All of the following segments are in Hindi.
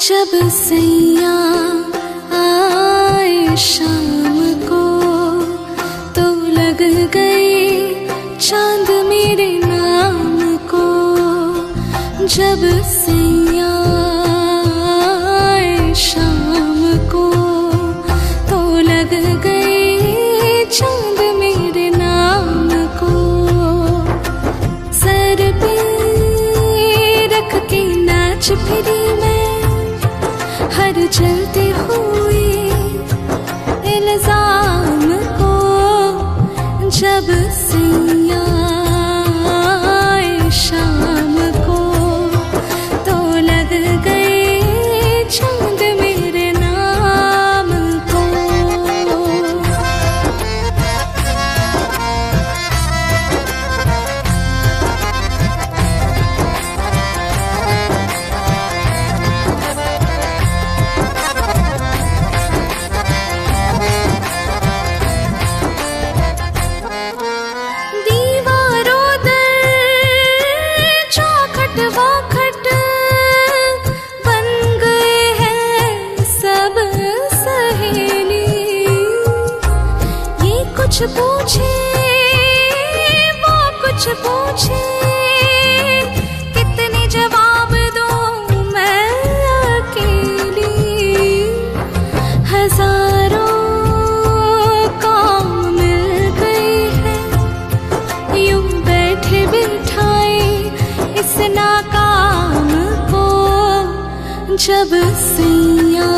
जब सैया आए शाम को तो लग गए चाँद मेरे नाम को। जब सैया आए को तो लग गए चाँद मेरे नाम को। सर पे रख के नाच फिरी इल्ज़ाम जब सैया कुछ पूछे, वो कुछ पूछे, कितने जवाब दूँ मैं अकेली? हज़ारों काम मिल गए हैं, यूँ बैठे बिठाए इस नाकाम को, जब सैया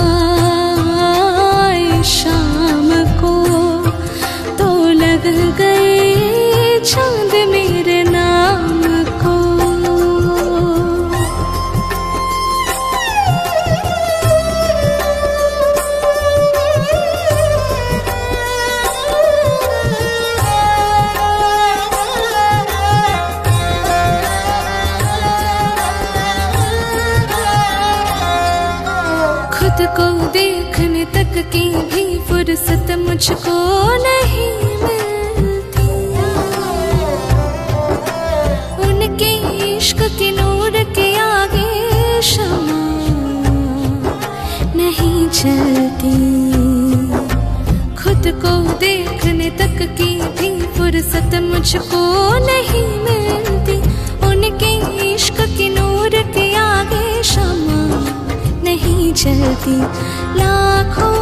देखने तक की भी फुर्सत मुझको नहीं मिलती। उनके इश्क के नूर के आगे शमा नहीं खुद को देखने तक की भी फुर्सत मुझको नहीं मिलती। चलती लाखों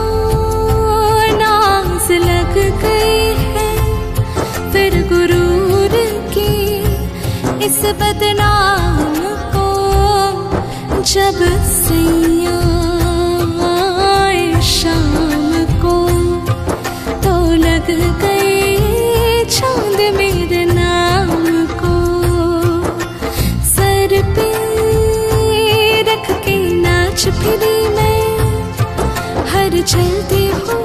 लग गए हैं फिर गुरूर की इस बदनाम को जब सैया शाम को तो लग गए चाँद मेरे नाम को। सर पे रख के नाच फिरी मैं हर चलते हुए इल्ज़ाम